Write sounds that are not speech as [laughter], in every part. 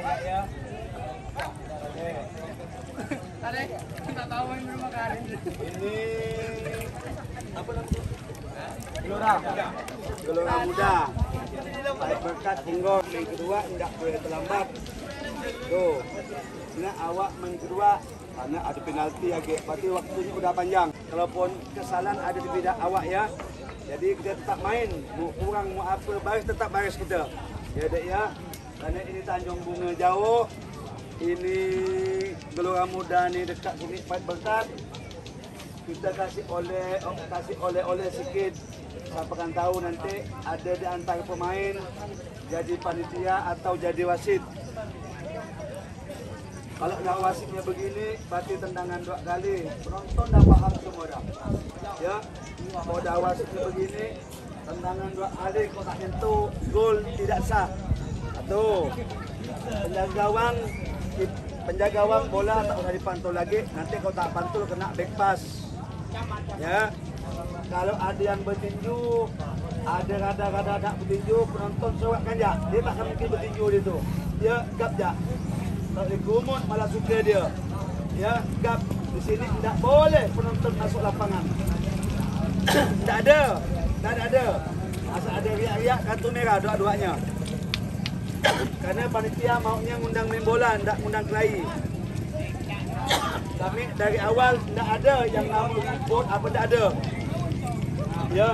ya. Kita tahu yang rumah Karin. Ini apa namanya? Gelora. Gelora muda. Baik berkat singgol yang kedua tidak boleh terlambat. Tuh. Ini awak main kedua karena ada penalti lagi. Berarti waktunya udah panjang. Kalaupun kesalahan ada di bidang awak ya. Jadi kita tetap main. Mau kurang mau apa baris tetap baris kita. Ya dek ya. Karena ini Tanjung Bunga jauh. Ini Gelora Muda ni dekat sini Baik berkat kita kasih oleh kasih oleh-oleh sikit. Siapa kan tahu nanti ada di antara pemain jadi panitia atau jadi wasit. Kalau dah wasitnya begini berarti tendangan dua kali. Penonton dah paham semua dah. Ya kalau dah wasitnya begini tendangan dua kali kau tak nyentuh gol tidak sah Tuh penjaga gawang penjaga gawang bola tak usah dipantau lagi. Nanti kau tak pantul kena back pass. Ya. Kalau ada yang bertinju ada rada-rada nak bertinju penonton sorakkan ya dia takkan mungkin bertinju dia tu. Dia gap ya dia gumut malah suka dia. Ya gap. Di sini tidak boleh penonton masuk lapangan. [coughs] Tidak ada. Tidak ada asal ada riak-riak kartu merah dua-duanya karena panitia maunya ngundang main bola tidak ngundang kelahi kami dari awal tidak ada yang nama ikut apa tidak ada. Ya,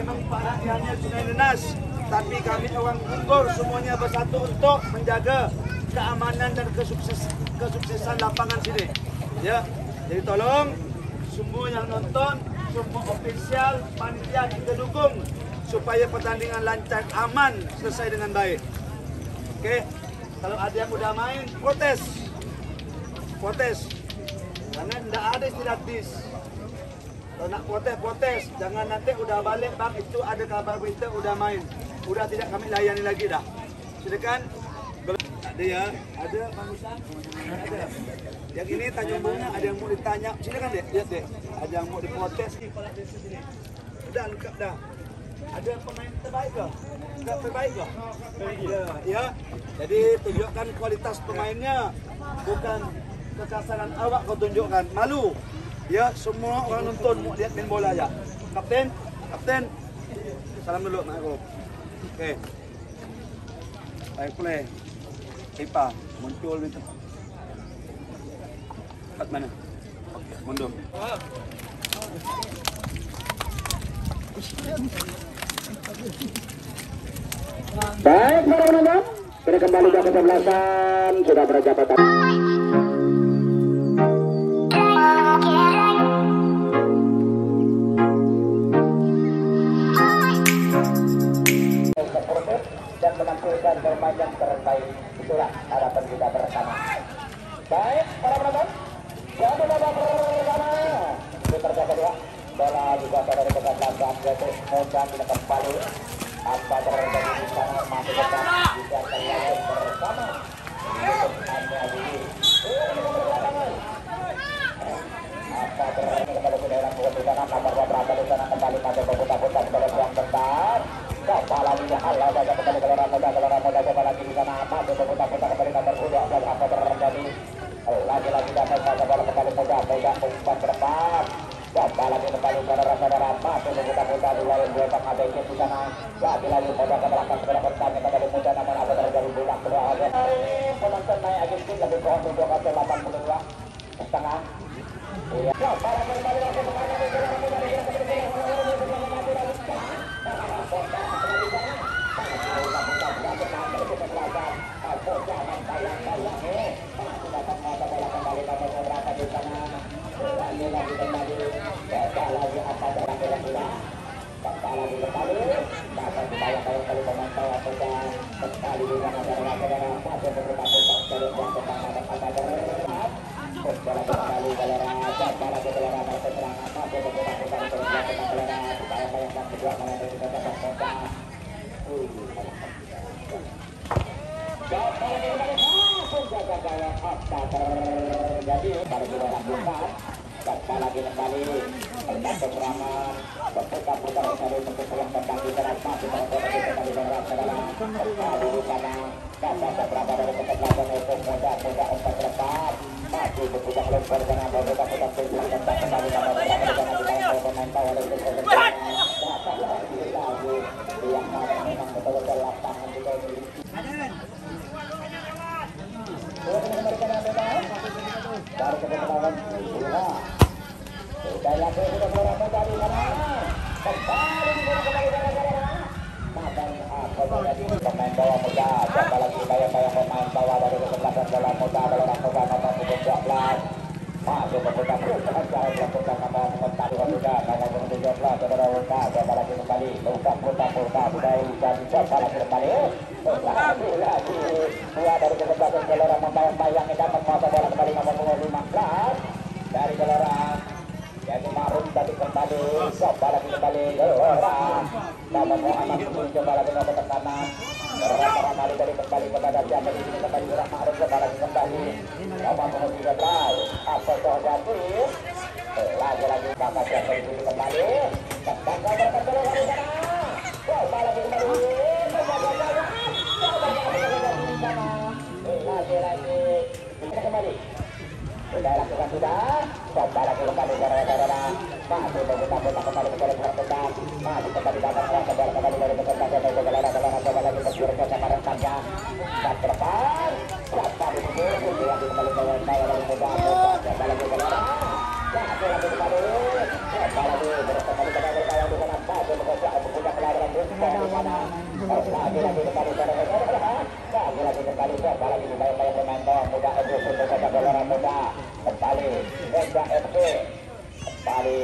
memang perhatiannya sudah nenas. Tapi kami orang ukur semuanya bersatu untuk menjaga keamanan dan kesukses, kesuksesan lapangan sini. Ya, jadi tolong semua yang nonton, semua ofisial, panitia kita dukung supaya pertandingan lancar, aman, selesai dengan baik. Oke, kalau ada yang udah main, protes. Protes. Karena tidak ada gratis kalau nak protes protes. Jangan nanti udah balik bang. Itu ada kabar berita udah main. Udah tidak kami layani lagi dah. Silakan. Ada ya? Ada bang ada. Yang ini Tanjung Bunga ada yang mau ditanya? Silakan dek. Lihat dek. Ada yang mau diprotes? Udah lengkap dah ada pemain terbaik ke? Enggak terbaik ke? Ya, ya. Jadi tunjukkan kualitas pemainnya, bukan kekasaran awak kau tunjukkan. Malu. Ya, semua orang nonton mau lihat main bola ya. Kapten, kapten. Salam dulu Mak Aku. Okey. Baik play. Pipa muncul itu. Kat mana? Mundur. Baik, para penonton, kita kembali ke kesebelasan sudah berjabat. dan menampilkan bermain yang terbaik itulah harapan kita bersama. Baik, para penonton, jadi babak pertama putar jasa dua bola juga dari dekat belakang jadi mudah kita kembali apa terjadi di sana masih tetap bisa terlihat bersama hanya di apa terjadi kepada saudara bukan di sana kabar beberapa di sana kembali pada pemutar-putar kepada ruang bentar kepala di Allah saja kembali ke muda ke muda coba lagi di sana masih pemutar-putar kembali nomor dua dan apa terjadi lagi-lagi dapat saja bola kembali muda pegang umpan ke depan saudara-saudara masih memutar-putar di tengah bengkel di sana lagi-lagi muda ke belakang kembali muda namun apa terjadi bulan kedua penonton naik dua setengah lagi lagi lagi kembali baru kita kembali Tempat pulang tentang di sana Masih terjadi kembali berat Kembali di sana Dapat berapa dari kesempatan itu muda-muda empat kembali Kita lagi lagi Yang mana memang betul-betul lapangan juga ini dari kebetulan dua sudah lagi sudah kembali dari tadi pemain bawah muda siapa lagi bayang-bayang pemain bawah dari kesempatan bola muda dalam rangka nomor 12 masuk ke kota Putra Jaya melakukan nama mentari muda nomor 17 saudara Wunda siapa lagi kembali Putra Putra sudah dan siapa lagi kembali lagi dua dari kesempatan gelora membayang-bayang yang lagi-lagi kakak siapa sini kembali kembali berkat coba lagi kembali lagi-lagi kembali sudah lakukan sudah coba lagi kembali saudara-saudara masih kembali kembali bola kembali dari peserta dan saudara saudara coba lagi berjuang ke sama rekannya dan ke depan coba di situ yang kembali ke dalam saya lagi muda muda coba lagi saudara coba lagi kembali coba lagi berasa kembali ke dalam saya di sana masih bekerja untuk punya pelajaran di sana lagi lagi kembali saudara-saudara lagi lagi kembali coba lagi bayang-bayang pemain bawah muda itu untuk saja gelora muda kembali Enda FC kembali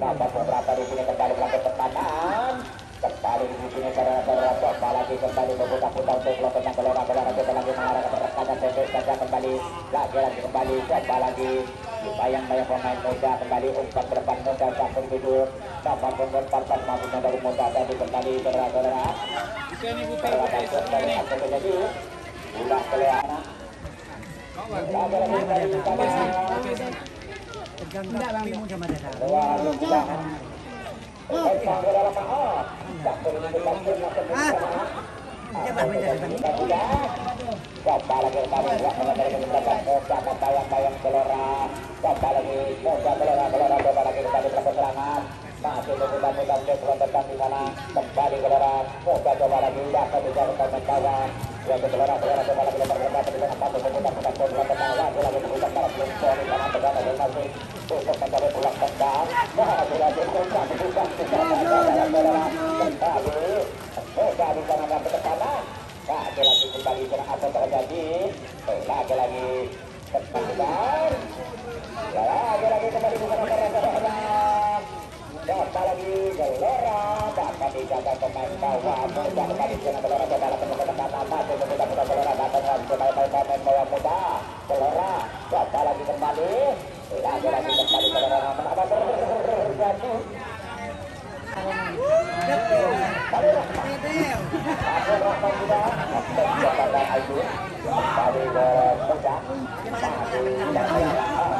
dapat beberapa di sini kembali melakukan tekanan kembali di sini saudara-saudara coba lagi kembali berputar-putar untuk blok tentang gelora gelora coba lagi mengarah ke pertekanan pendek saja kembali lagi lagi kembali coba lagi? Bayang-bayang pemain muda kembali umpan ke depan muda campur tidur dapat memperpartan maksudnya dari muda tadi kembali saudara-saudara Berapa kembali apa terjadi udah kelihatan kembali tekanan Enggak bang, kembali bayang-bayang gelora Coba lagi dapat untuk kawan gelora gelora coba lagi lebar lebar di sana masih memudah-mudah untuk tentang lagi lagi memudah para peluncuran di sana tegak dan masih untuk mencari pulang tendang masih lagi untuk membuka gelora kembali Bertekanan lagi gelora dapat dijaga pemain bawah muda kembali sana gelora coba lagi menggunakan nama muda-muda gelora pemain pemain bawah muda gelora coba lagi kembali lagi lagi kembali gelora apa terjadi Aku Rahman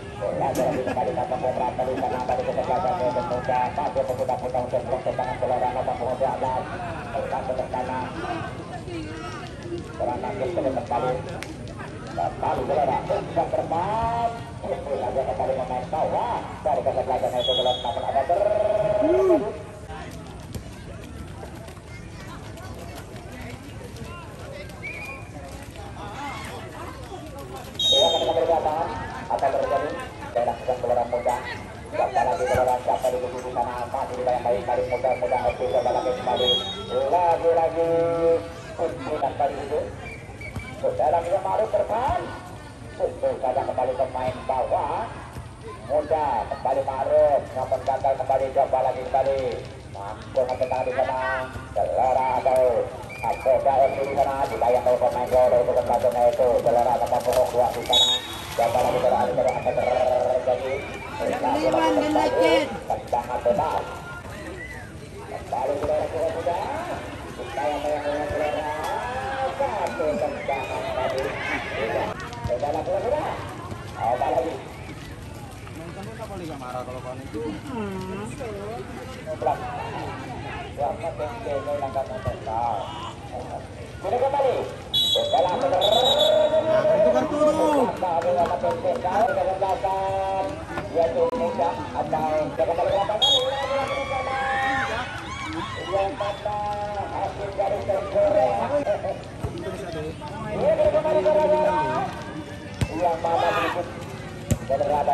Ayu Kembali ke Muda Masih pulang Kembali kembali mengarah mereka dalam membuat Kapal kapal kapal dijaga kembali sudah itu kesempatan Mudah-mudahan darah itu kembali Coba lagi Gelora Sampai ke kanan di sana Tentu lagi kembali pemain bawah Gelora Ustaz Rahman dapat juga kembali pemain muda muda coba lagi kembali sebagai kamu di bawah mata dekat dari pemain bawah dari gelora gelora coba lagi mau serangan dapat dapat kembali coba lagi lagi lagi kembali dapat beberapa di sana dari kesempatan dari muda masih pemuda-pemuda untuk blok tangan gelora nomor 12 satu ke kanan serangan ke kembali kembali gelora umpan terbang dari itu Ya, ketika berdatangan akan terjadi dan lakukan keluaran muda. Coba lagi keluaran siapa di di sana masih dibayang-bayang kali muda-muda itu coba lagi kembali lagi-lagi kunjungan kali itu. Sudah lagi yang malu berpan. Tentu saja kembali pemain bawah. Muda kembali Maruf, ngapain gagal kembali coba lagi kembali. Mampu ngetenang di sana. Gelora atau Apoda FC di sana. Dibayang oleh pemain gol dari kesempatan itu Gelora nomor pokok dua di sana. Siapa lagi di sana akan terjadi dan bebas Kembali Gelora juga sudah Dibayang oleh pemain Gelora Satu tendangan tadi Gelora juga sudah Apa lagi Sudah kembali. Dalam Itu kartu tuh. Ya tuh mudah atau sudah kembali ke lapangan. Yang patah hasil dari tergoreng. Ini kembali ke lapangan. Yang mana berikut berada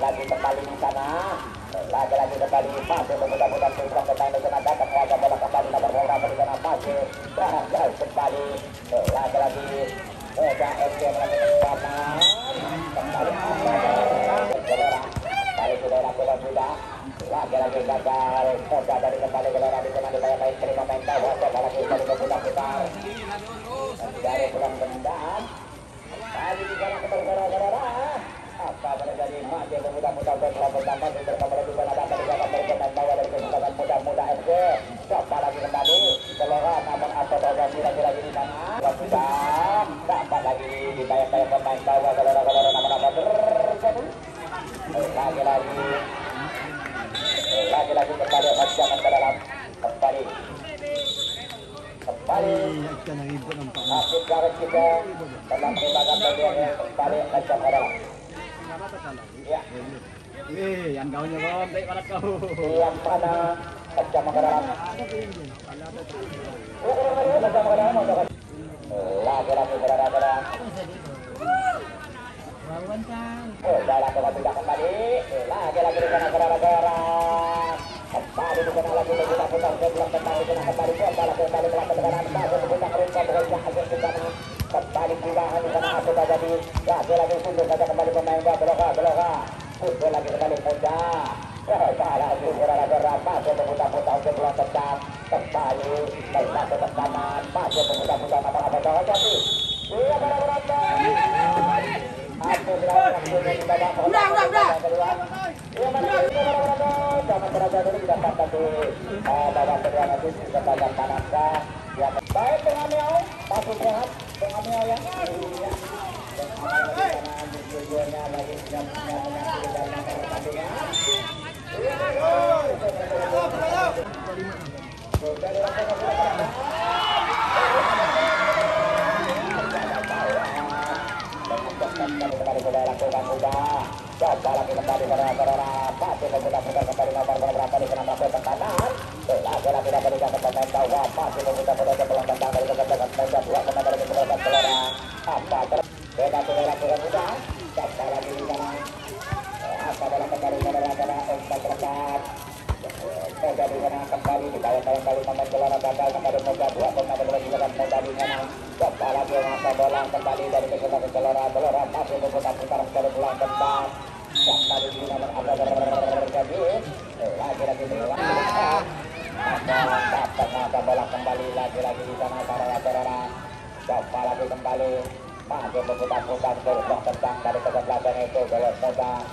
lagi kembali masuk di sana lagi-lagi kembali berputar-putar ke peluang pecah di sana datang wajah bola kembali nomor bola di sana masih gagal kembali lagi-lagi Ega FC melakukan serangan kembali kali gelora bola sudah lagi-lagi gagal. Dari kembali gelora di sana dibayar baik terima main bawah coba lagi kembali berputar-putar dari pulang bendam kali di sana kembali gelora-gelora apa terjadi masih berputar-putar ke pulang bendam masih bersama lagi bola datang di sana dari pemain bawah dari kesempatan muda-muda FC coba lagi kembali gelora namun apa terjadi lagi-lagi di sana sudah dapat lagi dibayar-bayar pemain bawah gelora-gelora nama-nama terjadi lagi-lagi lagi-lagi kembali jangan ke dalam kembali kembali Hakim garis kita dalam tembakan bagian yang kembali ajak ke dalam ya Eh, yang kau nyolong, baik kalau kau. Yang mana ajak ke dalam lagi-lagi berada ke dalam lawan kang Oh, dalam bola tidak kembali. Lagi-lagi di sana saudara-saudara. Kembali di sana lagi kita putar ke belakang kembali sana kembali ke bola kembali ke masuk ke bekerja aja di sana. Kembali pilihan di sana tak jadi. Lagi-lagi sundul saja kembali pemain beloka beloka. Sundul lagi kembali muda. Salah. Iya benar-benar. Udah, udah, udah. Apa ter beda sudah lakukan sudah coba lagi di sana apa dalam kembali saudara-saudara Moga di sana kembali kali pemain gelora gagal kembali kembali lagi lagi kembali dari kesempatan kembali tentang kembali di sana kembali sana saudara-saudara. Coba lagi kembali. Dari kesebelasan itu lagi dari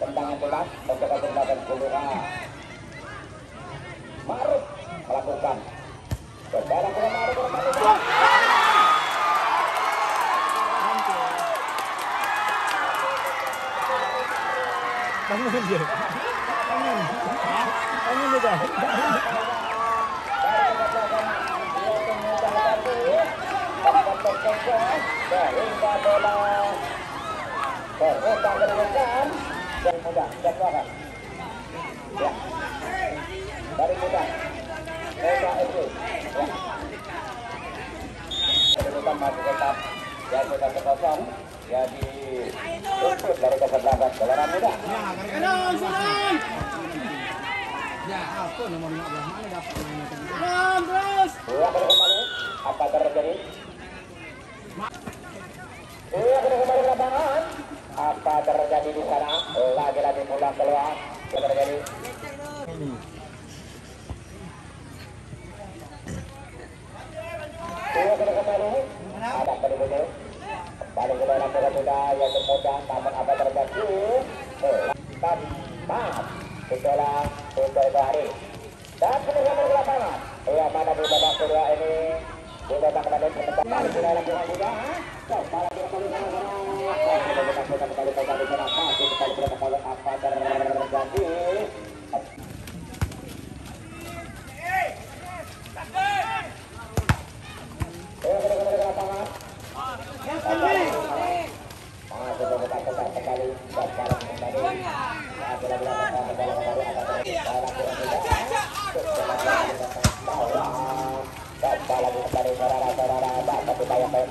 tendangan bola untuk kesebelasan Kulura Maruf melakukan Sekarang bola Maruf Bangun dia. Bangun dia. Sehingga bola dan mudah ya dari mudah ya dari Sunan. Ya, apa nomor 15 mana dapat main itu? Sunan, terus. Dua kali kembali, apa terjadi? Dua kali kembali ke lapangan, apa terjadi di sana? Lagi-lagi pulang keluar, apa terjadi? Kali kembali, ada. Kembali ke apa terjadi? Maaf, itulah untuk hari. Dan kemudian ke lapangan. Kedua ini di babak ini kembali di dalam. Kembali apa terjadi? Ya kembali kembali ke lapangan. Masih membuka tetap kembali kembali kembali. Masih lagi lakukan kembali kembali apa terjadi? Dalam bola muda. Coba lagi kembali saudara-saudara dapat upaya main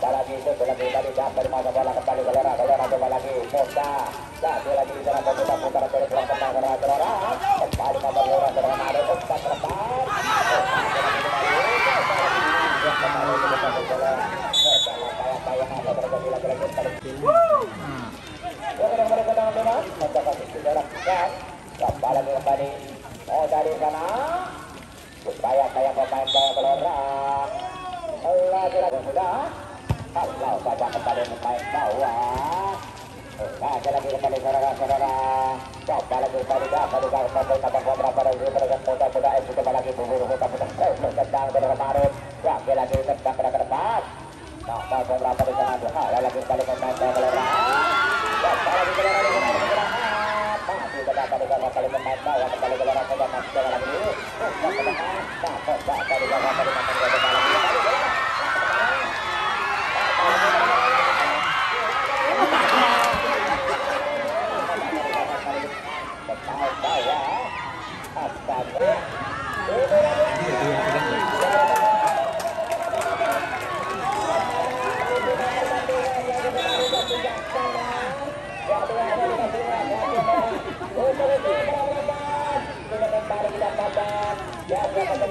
coba lagi itu lagi balik dapat masa bola kembali gelora gelora coba lagi muda lagi lagi di sana berputar putar dari pulang tentang gelora gelora kembali masa gelora gelora ada umpan lepas Kembali kembali, oh dari sana supaya kayak pemain kayak gelora lagi-lagi sudah kalau saja kembali pemain bawah lagi-lagi kembali saudara-saudara coba lagi kembali dapat juga kembali kata beberapa dari mereka muda-muda itu coba lagi bubur muda-muda tendang dari kemarin lagi-lagi tendang ke depan coba beberapa di sana hal lagi kembali pemain kayak gelora coba lagi gelora di sana masih terdapat juga kembali pemain bawah kembali gelora muda masih jalan lagi depan dapat dapat juga kembali pemain gelora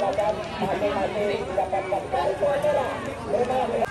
Terima kasih.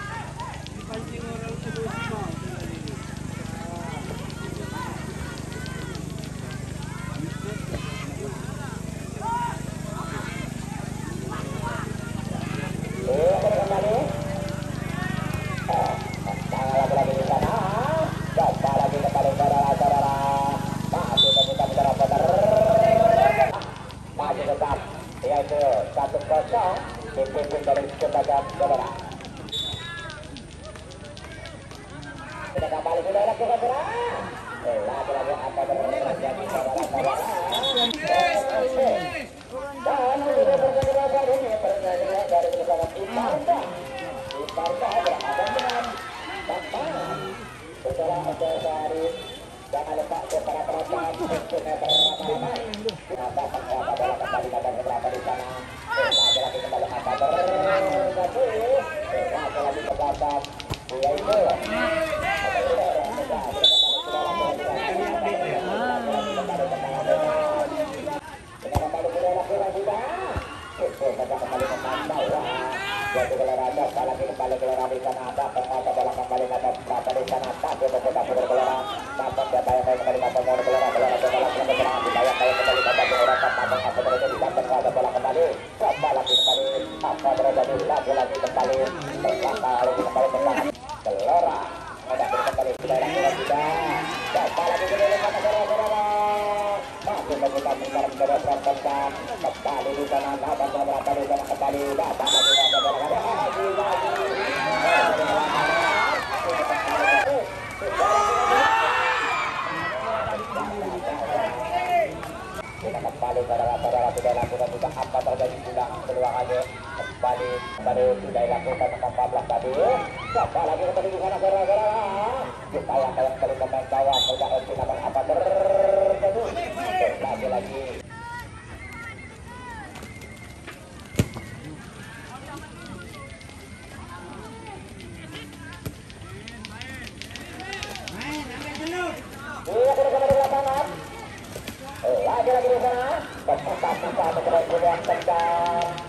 Kembali saudara-saudara sudah lakukan juga apa terjadi ulang kedua kali kembali kembali sudah dilakukan nomor 14 tadi coba lagi sudah FC nomor apa terjadi lagi lagi Iya, kita kembali di lapangan. Lagi-lagi di sana. Tetap-tetap bergerak kemudian tendang.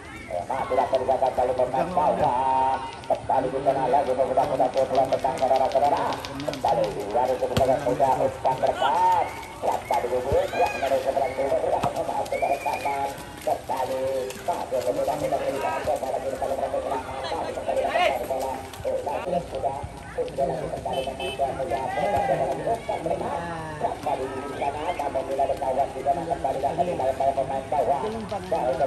dapat dijaga kali pemain lagi sudah yang dulu sudah lagi sudah sudah sudah sudah bila ada kawan di sana kembali dapat kembali pada pemain bawah. Coba lagi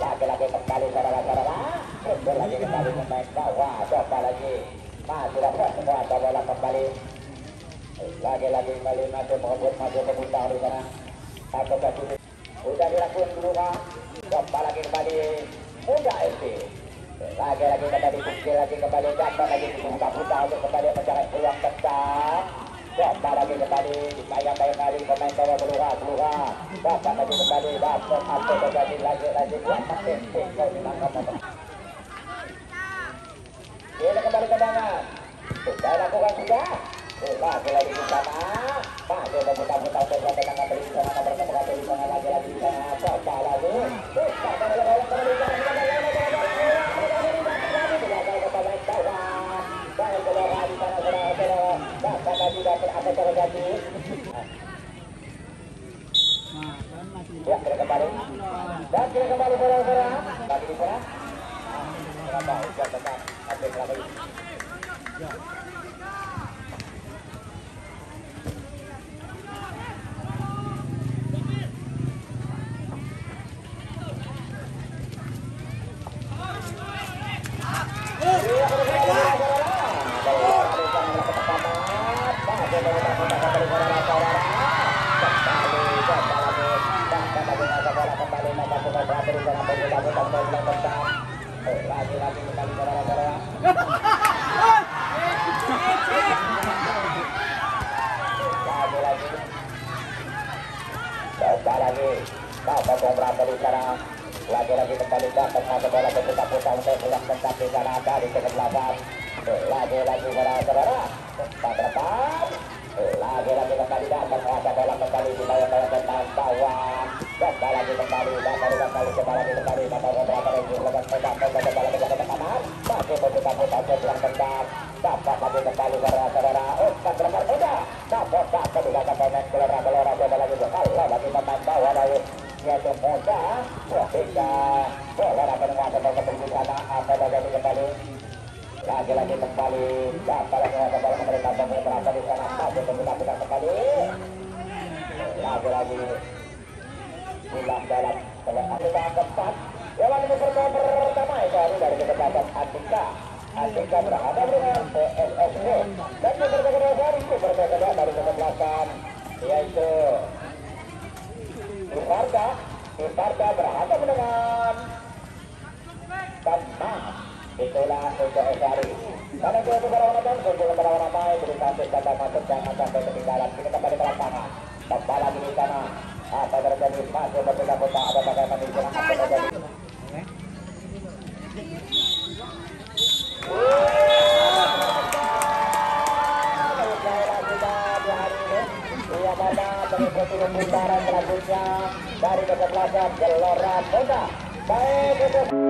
lagi-lagi kembali lagi kembali bawah. Coba lagi. Kembali. Lagi-lagi kembali ke dilakukan coba lagi kembali FC lagi-lagi kembali kecil lagi kembali dapat lagi dibuka putar untuk kembali mencari ruang tendang coba lagi kembali bayang-bayang kali pemain bawah keluar keluar dapat lagi kembali dapat apa terjadi lagi lagi dapat titik kau ditangkap ini kembali tendangan sudah lakukan sudah lagi lagi di sana masih memutar-mutar sesuatu tendangan dari sana keempat di sana lagi lagi di sana coba lagi bukan kembali kembali di sana dapat lagi dapat apa terjadi Ya, kita kembali. Dan kita kembali saudara-saudara. Lagi di sana. Berapa? Ujar tentang apa yang lagi. Lagi-lagi kembali saudara-saudara. Lagi-lagi. Coba lagi. Dapat beberapa di sana. Lagi-lagi kembali dapat satu bola berputar-putar untuk pulang tetap di sana dari kesebelasan. Lagi-lagi saudara-saudara. Empat depan. Lagi-lagi kembali dapat ada bola kembali di bawah-bawah tentang bawah. Coba lagi kembali, dapat kembali, coba lagi kembali, dapat beberapa lagi lepas pegang, coba coba lagi ke kanan. Masih berputar-putar untuk pulang tentang. Dapat lagi kembali saudara-saudara. Depan muda. Dapat dapat dilakukan pemain gelora-gelora coba lagi kalau lagi bawah lagi yaitu muda. Ketika bola dapat menguasai di sana apa terjadi kembali lagi-lagi kembali dapat lagi kembali tambah berapa di sana masih kita kita kembali lagi-lagi ulang dalam kita keempat Dewan ini pertama itu dari kecepatan Atika Atika berhadapan dengan PSSB dan yang berbeda yaitu Ibarda Ibarda berhadapan dengan tanpa itulah untuk Esari karena itu itu para wanita kunjungan para wanita jadi sampai kata masuk jangan sampai ketinggalan. Kita kembali ke lapangan. Kembali di sana. Apa terjadi? Masih berbeda kota. Ada bagaimana? Di sana putaran selanjutnya dari kesebelasan Gelora Muda. Baik.